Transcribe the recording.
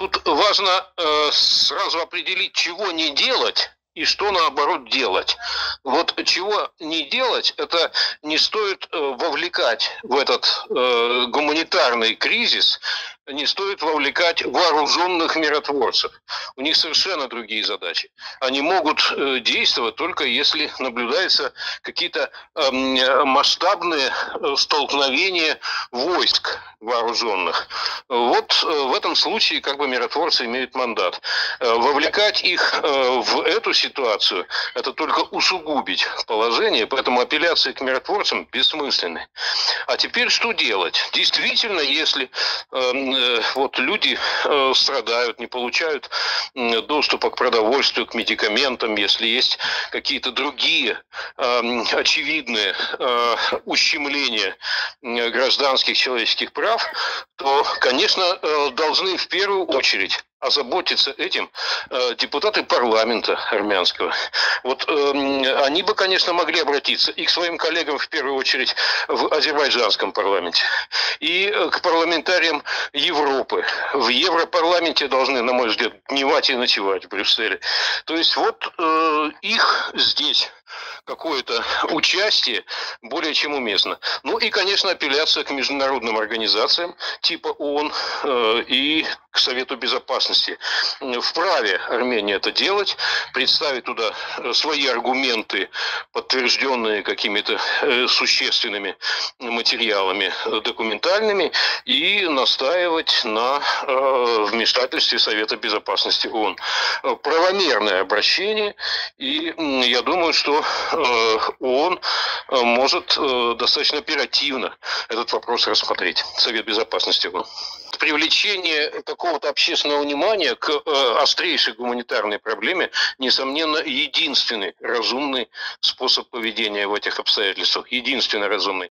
Тут важно э, сразу определить, чего не делать и что наоборот делать. Вот чего не делать, это не стоит э, вовлекать в этот э, гуманитарный кризис не стоит вовлекать вооруженных миротворцев. У них совершенно другие задачи. Они могут э, действовать только если наблюдаются какие-то эм, масштабные э, столкновения войск вооруженных. Вот э, в этом случае как бы миротворцы имеют мандат. Вовлекать их в эту ситуацию – это только усугубить положение, поэтому апелляции к миротворцам бессмысленны. А теперь что делать? Действительно, если эм, вот люди э, страдают, не получают доступа к продовольствию, к медикаментам, если есть какие-то другие эм, очевидные э, ущемления гражданских человеческих прав, то, конечно, должны в первую очередь озаботиться этим э, депутаты парламента армянского. Вот э, они бы, конечно, могли обратиться и к своим коллегам, в первую очередь, в азербайджанском парламенте, и э, к парламентариям Европы. В Европарламенте должны, на мой взгляд, дневать и ночевать в Брюсселе. То есть вот э, их здесь какое-то участие более чем уместно. Ну и, конечно, апелляция к международным организациям типа ООН э, и к Совету Безопасности. Вправе Армения это делать, представить туда э, свои аргументы, подтвержденные какими-то э, существенными материалами э, документальными, и настаивать на вмешательстве Совета Безопасности ООН. Правомерное обращение, и я думаю, что ООН может достаточно оперативно этот вопрос рассмотреть. Совет Безопасности ООН привлечение какого-то общественного внимания к э, острейшей гуманитарной проблеме, несомненно, единственный разумный способ поведения в этих обстоятельствах. Единственный разумный.